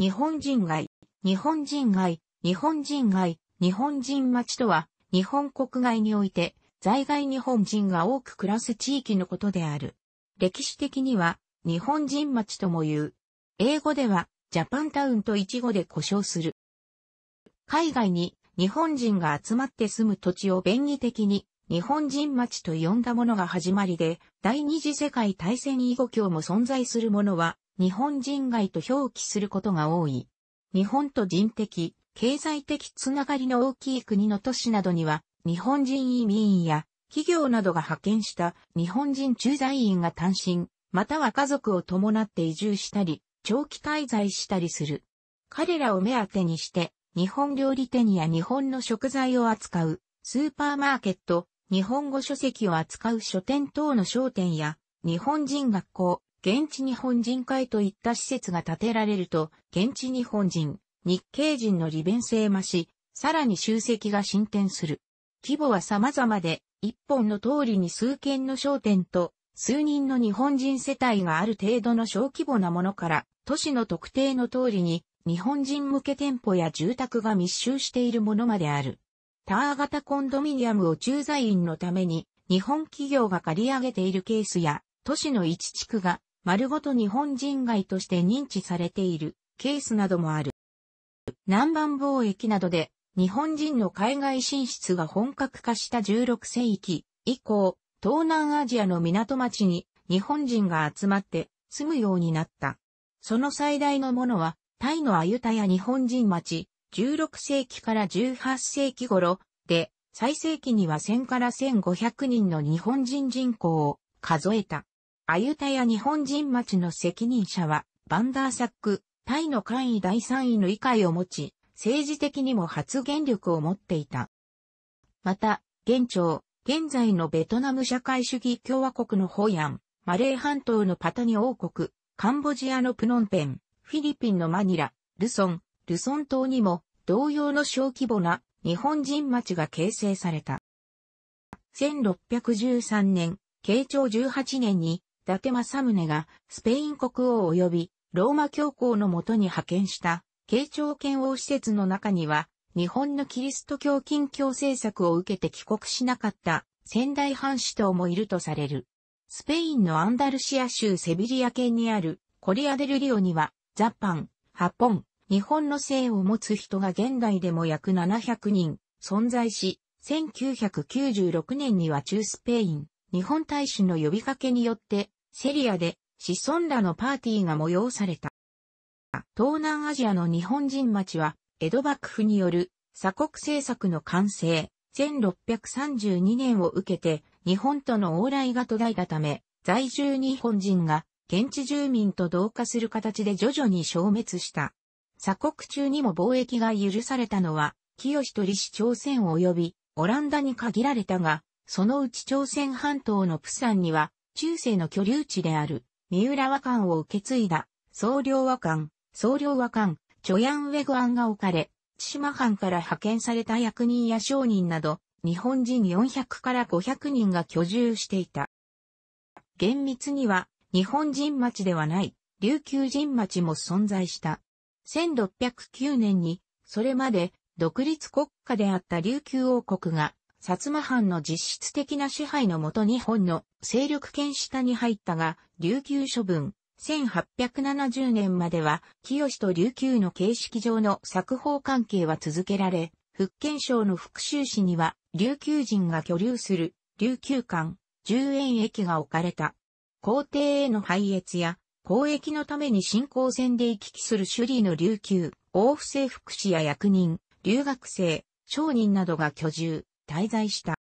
日本人街、日本人街、日本人街、日本人町とは、日本国外において、在外日本人が多く暮らす地域のことである。歴史的には、日本人町とも言う。英語では、ジャパンタウンと一語で呼称する。海外に日本人が集まって住む土地を便宜的に日本人町と呼んだものが始まりで、第二次世界大戦以後今日も存在するものは日本人街と表記することが多い。日本と人的、経済的つながりの大きい国の都市などには日本人移民や企業などが派遣した日本人駐在員が単身、または家族を伴って移住したり、長期滞在したりする。彼らを目当てにして、日本料理店や日本の食材を扱うスーパーマーケット、日本語書籍を扱う書店等の商店や、日本人学校、現地日本人会といった施設が建てられると、現地日本人、日系人の利便性増し、さらに集積が進展する。規模は様々で、一本の通りに数軒の商店と数人の日本人世帯がある程度の小規模なものから、都市の特定の通りに日本人向け店舗や住宅が密集しているものまである。タワー型コンドミニアムを駐在員のために日本企業が借り上げているケースや、都市の一地区が丸ごと日本人街として認知されているケースなどもある。南蛮貿易などで日本人の海外進出が本格化した16世紀以降、東南アジアの港町に日本人が集まって住むようになった。その最大のものは、タイのアユタや日本人町、16世紀から18世紀頃で、最盛期には1000から1500人の日本人人口を数えた。アユタや日本人町の責任者は、バンダーサック、タイの官位第3位の位階を持ち、政治的にも発言力を持っていた。また、現朝、現在のベトナム社会主義共和国のホイアン、マレー半島のパタニ王国、カンボジアのプノンペン、フィリピンのマニラ、ルソン、ルソン島にも同様の小規模な日本人町が形成された。1613年、慶長18年に、伊達政宗がスペイン国王及びローマ教皇のもとに派遣した慶長剣王施設の中には、日本のキリスト教禁教政策を受けて帰国しなかった仙台藩士等もいるとされる。スペインのアンダルシア州セビリア県にあるコリアデルリオには、ザパン、ハポン、日本の姓を持つ人が現代でも約700人存在し、1996年には駐スペイン、日本大使の呼びかけによって、セビリアで子孫らのパーティーが催された。東南アジアの日本人町は、江戸幕府による鎖国政策の完成、1632年を受けて、日本との往来が途絶えたため、在住日本人が現地住民と同化する形で徐々に消滅した。鎖国中にも貿易が許されたのは、清と李氏朝鮮及びオランダに限られたが、そのうち朝鮮半島のプサンには、中世の居留地である、三浦和館を受け継いだ、総領和館、総領和館、チョヤンウェグアンが置かれ、千島藩から派遣された役人や商人など、日本人400から500人が居住していた。厳密には、日本人町ではない、琉球人町も存在した。1609年に、それまで独立国家であった琉球王国が、薩摩藩の実質的な支配のもと日本の勢力圏下に入ったが、琉球処分、1870年までは、清と琉球の形式上の作法関係は続けられ、福建省の福州市には、琉球人が居留する、琉球館、10円駅が置かれた。皇帝への配列や、交易のために新興線で行き来する首里の琉球、王府政福祉や役人、留学生、商人などが居住、滞在した。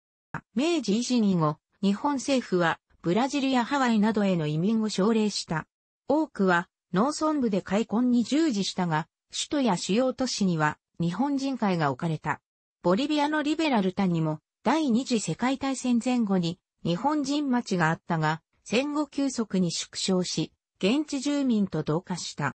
明治維持に後、日本政府はブラジルやハワイなどへの移民を奨励した。多くは農村部で開墾に従事したが、首都や主要都市には日本人会が置かれた。ボリビアのリベラルタにも第二次世界大戦前後に日本人町があったが、戦後急速に縮小し、現地住民と同化した。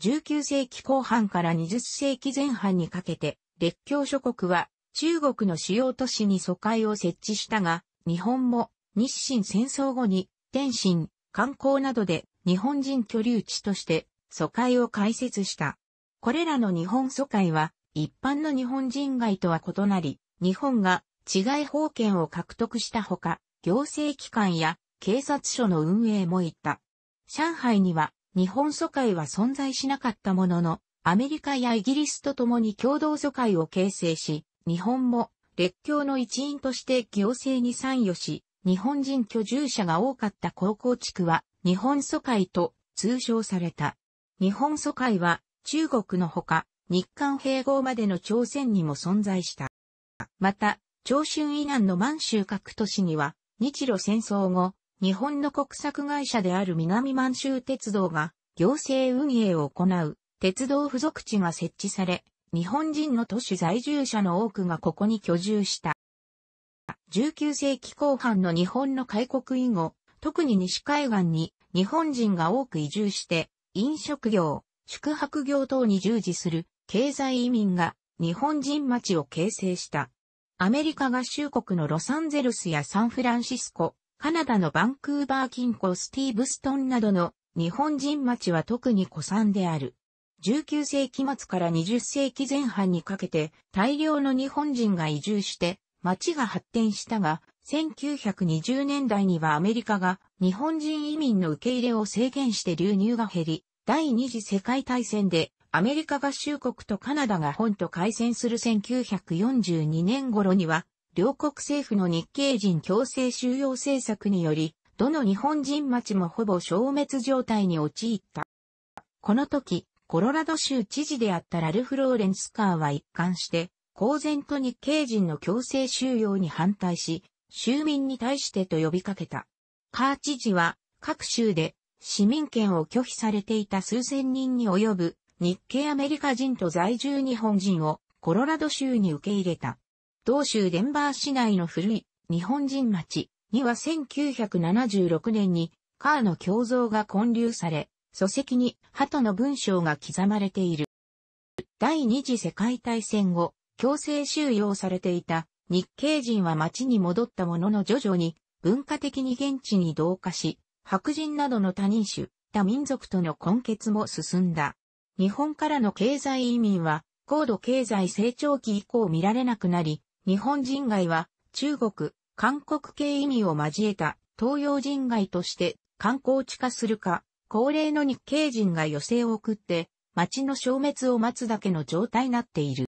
19世紀後半から20世紀前半にかけて、列強諸国は中国の主要都市に疎開を設置したが、日本も日清戦争後に天津、観光などで日本人居留地として疎開を開設した。これらの日本疎開は一般の日本人外とは異なり、日本が治外法権を獲得したほか、行政機関や警察署の運営もいった。上海には日本疎開は存在しなかったものの、アメリカやイギリスと共に共同疎開を形成し、日本も列強の一員として行政に参与し、日本人居住者が多かった高校地区は日本疎開と通称された。日本疎開は中国のほか日韓併合までの朝鮮にも存在した。また、長春以南の満州各都市には日露戦争後、日本の国策会社である南満州鉄道が行政運営を行う鉄道付属地が設置され、日本人の都市在住者の多くがここに居住した。19世紀後半の日本の開国以後、特に西海岸に日本人が多く移住して、飲食業、宿泊業等に従事する経済移民が日本人町を形成した。アメリカ合衆国のロサンゼルスやサンフランシスコ、カナダのバンクーバー近郊スティーブストンなどの日本人町は特に古参である。19世紀末から20世紀前半にかけて大量の日本人が移住して町が発展したが、1920年代にはアメリカが日本人移民の受け入れを制限して流入が減り、第二次世界大戦でアメリカ合衆国とカナダが本と開戦する1942年頃には、両国政府の日系人強制収容政策により、どの日本人町もほぼ消滅状態に陥った。この時、コロラド州知事であったラルフ・ローレンスカーは一貫して、公然と日系人の強制収容に反対し、州民に対してと呼びかけた。カー知事は各州で市民権を拒否されていた数千人に及ぶ日系アメリカ人と在住日本人をコロラド州に受け入れた。同州デンバー市内の古い日本人町には1976年にカーの胸像が建立され、礎石に鳩の文章が刻まれている。第二次世界大戦後、強制収容されていた日系人は町に戻ったものの徐々に文化的に現地に同化し、白人などの他人種、他民族との根結も進んだ。日本からの経済移民は高度経済成長期以降見られなくなり、日本人街は中国、韓国系移民を交えた東洋人街として観光地化するか、高齢の日系人が寄席を送って町の消滅を待つだけの状態になっている。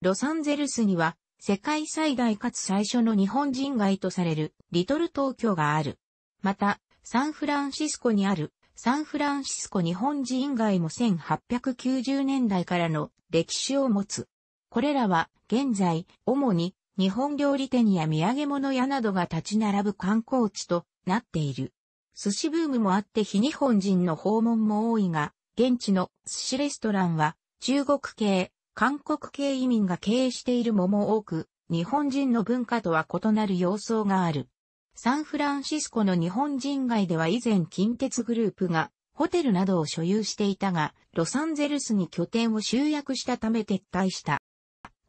ロサンゼルスには世界最大かつ最初の日本人街とされるリトル東京がある。また、サンフランシスコにあるサンフランシスコ日本人街も1890年代からの歴史を持つ。これらは現在、主に日本料理店や土産物屋などが立ち並ぶ観光地となっている。寿司ブームもあって非日本人の訪問も多いが、現地の寿司レストランは中国系、韓国系移民が経営しているもも多く、日本人の文化とは異なる様相がある。サンフランシスコの日本人街では以前近鉄グループがホテルなどを所有していたが、ロサンゼルスに拠点を集約したため撤退した。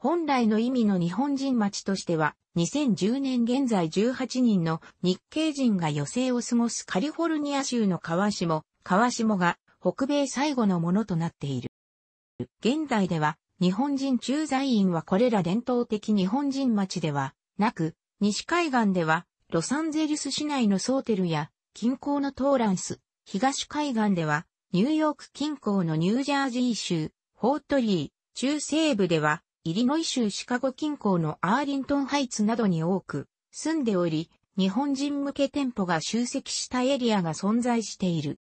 本来の意味の日本人町としては、2010年現在18人の日系人が余生を過ごすカリフォルニア州の川下、川下が北米最後のものとなっている。現代では日本人駐在員はこれら伝統的日本人町ではなく、西海岸ではロサンゼルス市内のソーテルや近郊のトーランス、東海岸ではニューヨーク近郊のニュージャージー州、フォートリー、中西部ではイリノイ州シカゴ近郊のアーリントンハイツなどに多く住んでおり、日本人向け店舗が集積したエリアが存在している。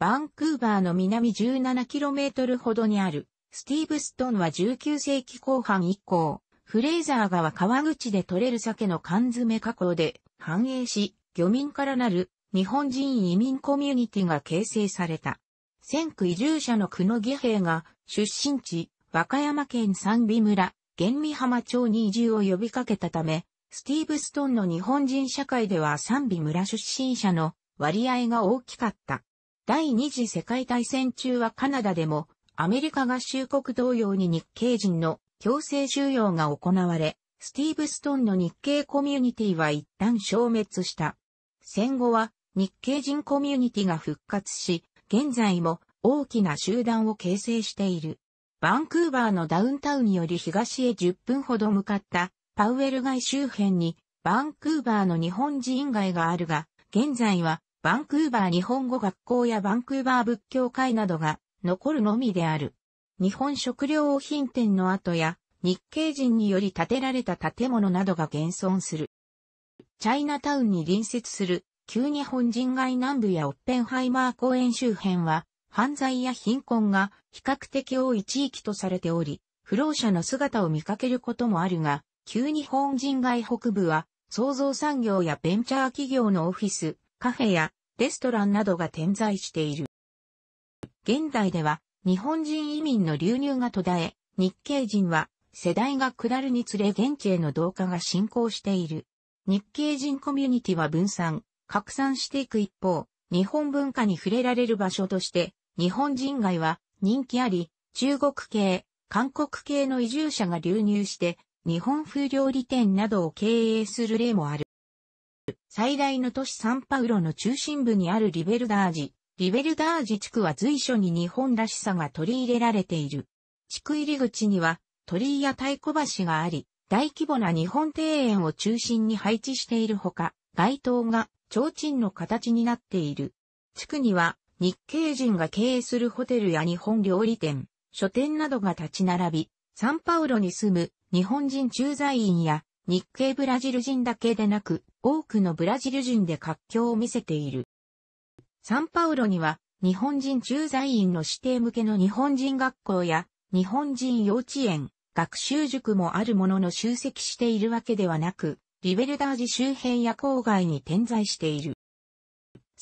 バンクーバーの南 17km ほどにあるスティーブストンは19世紀後半以降、フレーザー川川口で取れる鮭の缶詰加工で繁栄し、漁民からなる日本人移民コミュニティが形成された。先区移住者の久野義平が出身地、和歌山県三美村、玄美浜町に移住を呼びかけたため、スティーブストンの日本人社会では三美村出身者の割合が大きかった。第二次世界大戦中はカナダでもアメリカ合衆国同様に日系人の強制収容が行われ、スティーブストンの日系コミュニティは一旦消滅した。戦後は日系人コミュニティが復活し、現在も大きな集団を形成している。バンクーバーのダウンタウンより東へ10分ほど向かったパウエル街周辺にバンクーバーの日本人街があるが、現在はバンクーバー日本語学校やバンクーバー仏教会などが残るのみである。日本食料品店の跡や日系人により建てられた建物などが現存する。チャイナタウンに隣接する旧日本人街南部やオッペンハイマー公園周辺は犯罪や貧困が比較的多い地域とされており、不老者の姿を見かけることもあるが、旧日本人街北部は創造産業やベンチャー企業のオフィス、カフェやレストランなどが点在している。現代では日本人移民の流入が途絶え、日系人は世代が下るにつれ現地への同化が進行している。日系人コミュニティは分散、拡散していく一方、日本文化に触れられる場所として日本人街は人気あり、中国系、韓国系の移住者が流入して、日本風料理店などを経営する例もある。最大の都市サンパウロの中心部にあるリベルダージ。リベルダージ地区は随所に日本らしさが取り入れられている。地区入り口には鳥居や太鼓橋があり、大規模な日本庭園を中心に配置しているほか、街灯が提灯の形になっている。地区には日系人が経営するホテルや日本料理店、書店などが立ち並び、サンパウロに住む日本人駐在員や日系ブラジル人だけでなく、多くのブラジル人で活況を見せている。サンパウロには日本人駐在員の指定向けの日本人学校や日本人幼稚園、学習塾もあるものの集積しているわけではなく、リベルダージ周辺や郊外に点在している。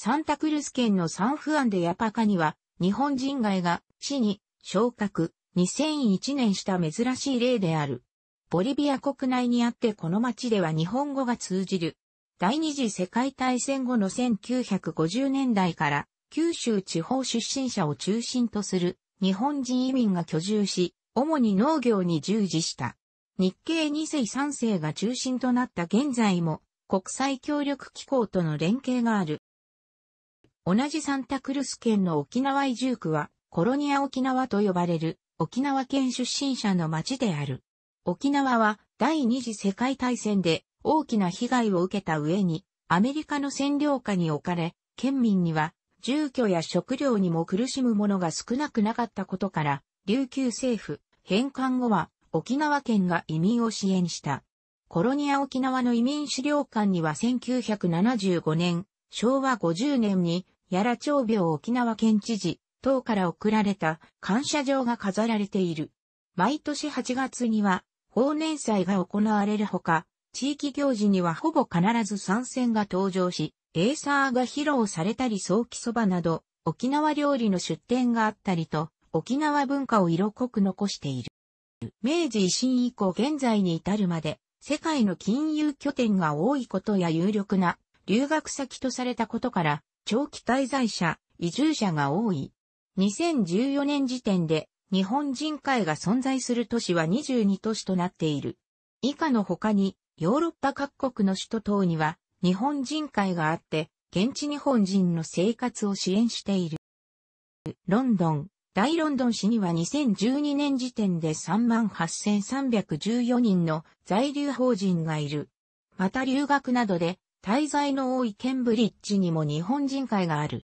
サンタクルス県のサンフアンデヤパカには、日本人街が市に昇格、2001年した珍しい例である。ボリビア国内にあってこの町では日本語が通じる。第二次世界大戦後の1950年代から九州地方出身者を中心とする日本人移民が居住し、主に農業に従事した。日系2世3世が中心となった現在も国際協力機構との連携がある。同じサンタクルス県の沖縄移住区は、コロニア沖縄と呼ばれる沖縄県出身者の町である。沖縄は第二次世界大戦で大きな被害を受けた上に、アメリカの占領下に置かれ、県民には住居や食料にも苦しむものが少なくなかったことから、琉球政府、返還後は沖縄県が移民を支援した。コロニア沖縄の移民資料館には1975年、昭和50年にやら長病沖縄県知事等から送られた感謝状が飾られている。毎年8月には法年祭が行われるほか、地域行事にはほぼ必ず参戦が登場し、エーサーが披露されたり早期そばなど、沖縄料理の出店があったりと、沖縄文化を色濃く残している。明治維新以降現在に至るまで、世界の金融拠点が多いことや有力な留学先とされたことから、長期滞在者、移住者が多い。2014年時点で日本人会が存在する都市は22都市となっている。以下の他にヨーロッパ各国の首都等には日本人会があって、現地日本人の生活を支援している。ロンドン、大ロンドン市には2012年時点で38,314人の在留法人がいる。また留学などで滞在の多いケンブリッジにも日本人会がある。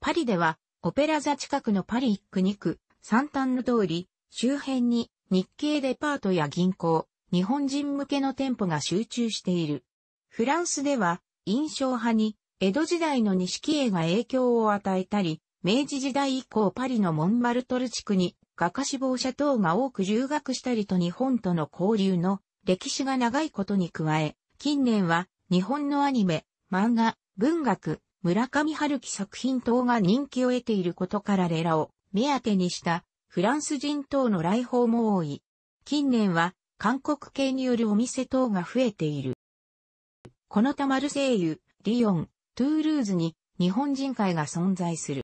パリでは、オペラ座近くのパリ1区2区、三端の通り、周辺に日系デパートや銀行、日本人向けの店舗が集中している。フランスでは、印象派に、江戸時代の錦絵が影響を与えたり、明治時代以降パリのモンマルトル地区に画家志望者等が多く留学したりと日本との交流の歴史が長いことに加え、近年は日本のアニメ、漫画、文学、村上春樹作品等が人気を得ていることからレラを目当てにしたフランス人等の来訪も多い。近年は韓国系によるお店等が増えている。このたマルセイユ、リヨン、トゥールーズに日本人会が存在する。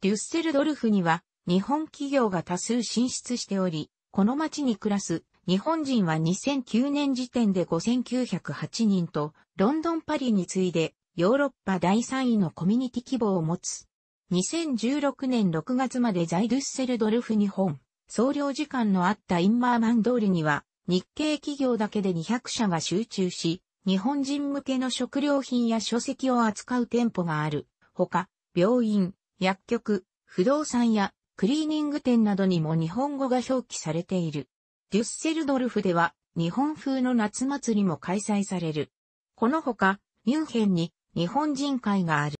デュッセルドルフには日本企業が多数進出しており、この町に暮らす日本人は2009年時点で5908人と、ロンドン・パリに次いでヨーロッパ第3位のコミュニティ規模を持つ。2016年6月まで在ドゥッセルドルフ日本、総領事館のあったインマーマン通りには、日系企業だけで200社が集中し、日本人向けの食料品や書籍を扱う店舗がある。ほか、病院、薬局、不動産やクリーニング店などにも日本語が表記されている。デュッセルドルフでは日本風の夏祭りも開催される。このほか、ミュンヘンに日本人会がある。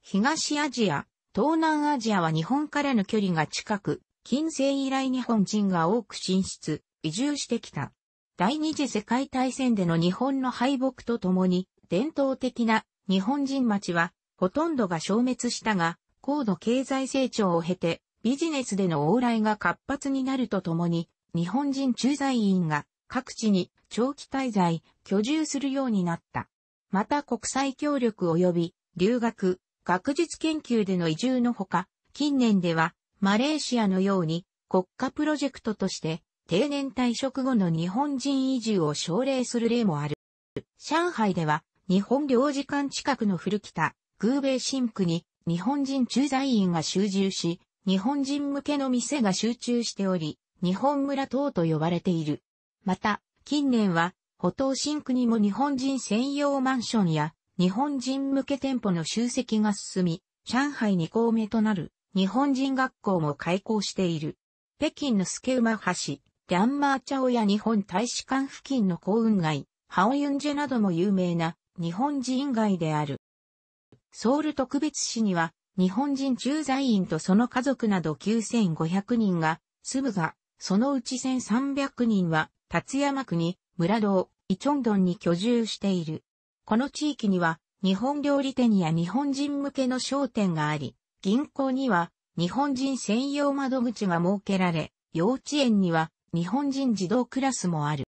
東アジア、東南アジアは日本からの距離が近く、近世以来日本人が多く進出、移住してきた。第二次世界大戦での日本の敗北とともに、伝統的な日本人町は、ほとんどが消滅したが、高度経済成長を経て、ビジネスでの往来が活発になるとともに、日本人駐在員が各地に長期滞在、居住するようになった。また国際協力及び留学、学術研究での移住のほか、近年ではマレーシアのように国家プロジェクトとして定年退職後の日本人移住を奨励する例もある。上海では日本領事館近くの古北、偶米新区に日本人駐在員が集中し、日本人向けの店が集中しており、日本村等と呼ばれている。また、近年は、歩東新区にも日本人専用マンションや日本人向け店舗の集積が進み、上海2校目となる日本人学校も開校している。北京のスケウマ橋、リャンマーチャオや日本大使館付近の幸運街、ハオユンジェなども有名な日本人街である。ソウル特別市には日本人駐在員とその家族など9500人が住むが、そのうち1300人は達山区に村道、イチョンドンに居住している。この地域には日本料理店や日本人向けの商店があり、銀行には日本人専用窓口が設けられ、幼稚園には日本人児童クラスもある。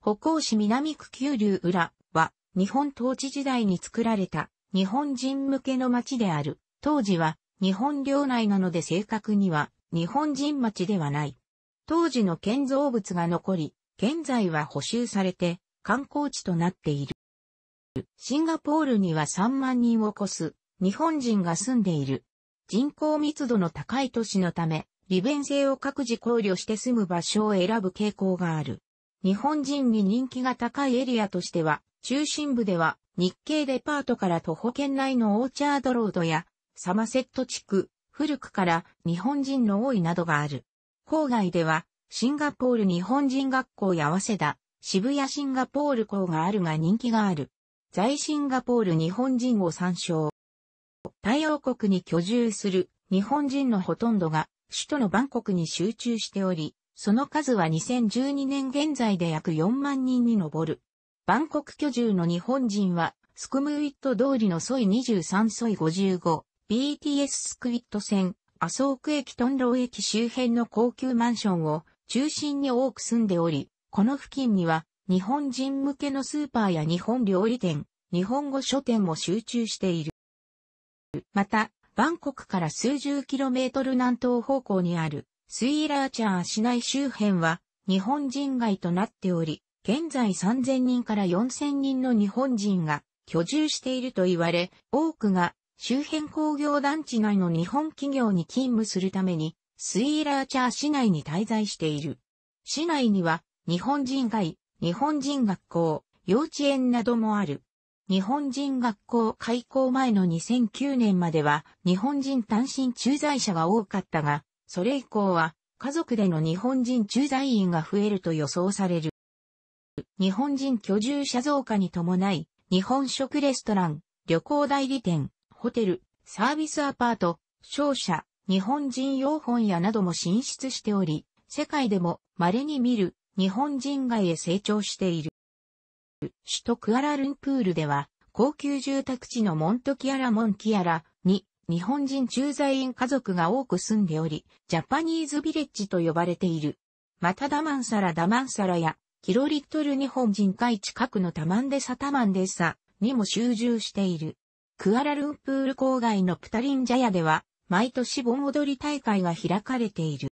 歩行市南区九流裏は日本統治時代に作られた日本人向けの町である。当時は日本領内なので正確には日本人町ではない。当時の建造物が残り、現在は補修されて観光地となっている。シンガポールには3万人を超す日本人が住んでいる。人口密度の高い都市のため、利便性を各自考慮して住む場所を選ぶ傾向がある。日本人に人気が高いエリアとしては、中心部では日系デパートから徒歩圏内のオーチャードロードやサマセット地区、古くから日本人の多いなどがある。郊外ではシンガポール日本人学校や早稲田、渋谷シンガポール校があるが人気がある。在シンガポール日本人を参照。太陽国に居住する日本人のほとんどが首都のバンコクに集中しており、その数は2012年現在で約4万人に上る。バンコク居住の日本人は、スクムウィット通りのソイ23ソイ55、BTS スクイット線、麻生区駅トンロー駅周辺の高級マンションを中心に多く住んでおり、この付近には日本人向けのスーパーや日本料理店、日本語書店も集中している。また、バンコクから数十キロメートル南東方向にあるスイーラーチャー市内周辺は日本人街となっており、現在3000人から4000人の日本人が居住していると言われ、多くが周辺工業団地内の日本企業に勤務するために、スイーラーチャー市内に滞在している。市内には日本人街、日本人学校、幼稚園などもある。日本人学校開校前の2009年までは日本人単身駐在者が多かったが、それ以降は家族での日本人駐在員が増えると予想される。日本人居住者増加に伴い、日本食レストラン、旅行代理店、ホテル、サービスアパート、商社、日本人用本屋なども進出しており、世界でも稀に見る日本人街へ成長している。首都クアラルンプールでは、高級住宅地のモントキアラモンキアラに日本人駐在員家族が多く住んでおり、ジャパニーズビレッジと呼ばれている。またダマンサラダマンサラや、キロリットル日本人会近くのタマンデサタマンデサにも集中している。クアラルンプール郊外のプタリンジャヤでは、毎年盆踊り大会が開かれている。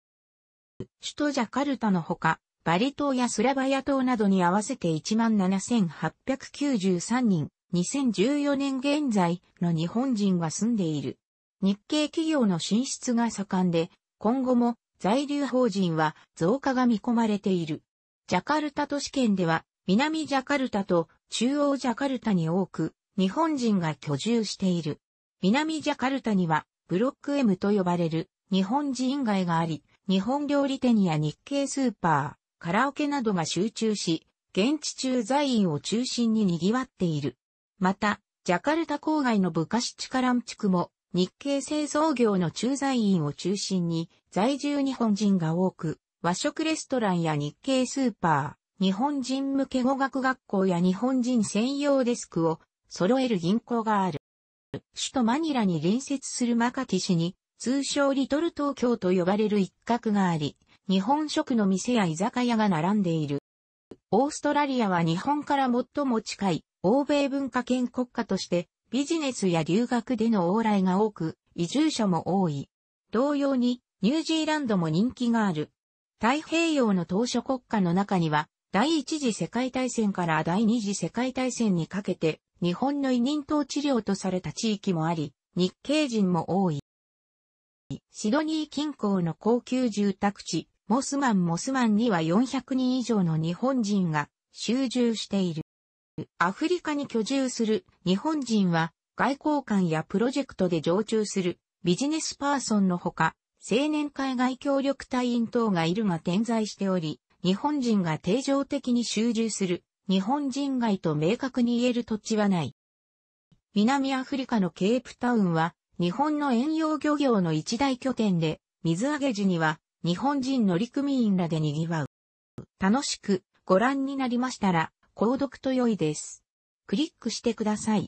首都ジャカルタのほか、バリ島やスラバヤ島などに合わせて17,893人、2014年現在の日本人が住んでいる。日系企業の進出が盛んで、今後も在留法人は増加が見込まれている。ジャカルタ都市圏では南ジャカルタと中央ジャカルタに多く日本人が居住している。南ジャカルタにはブロック M と呼ばれる日本人街があり、日本料理店や日系スーパー、カラオケなどが集中し、現地駐在員を中心に賑わっている。また、ジャカルタ郊外のブカシチカラン地区も日系製造業の駐在員を中心に在住日本人が多く、和食レストランや日系スーパー、日本人向け語学学校や日本人専用デスクを揃える銀行がある。首都マニラに隣接するマカティ市に通称リトル東京と呼ばれる一角があり、日本食の店や居酒屋が並んでいる。オーストラリアは日本から最も近い欧米文化圏国家としてビジネスや留学での往来が多く、移住者も多い。同様にニュージーランドも人気がある。太平洋の当初国家の中には、第一次世界大戦から第二次世界大戦にかけて、日本の委任統治領とされた地域もあり、日系人も多い。シドニー近郊の高級住宅地、モスマンモスマンには400人以上の日本人が集中している。アフリカに居住する日本人は外交官やプロジェクトで常駐するビジネスパーソンのほか、青年海外協力隊員等がいるが点在しており、日本人が定常的に集中する日本人街と明確に言える土地はない。南アフリカのケープタウンは日本の遠洋漁業の一大拠点で、水揚げ時には日本人乗組員らで賑わう。楽しくご覧になりましたら、購読と良いです。クリックしてください。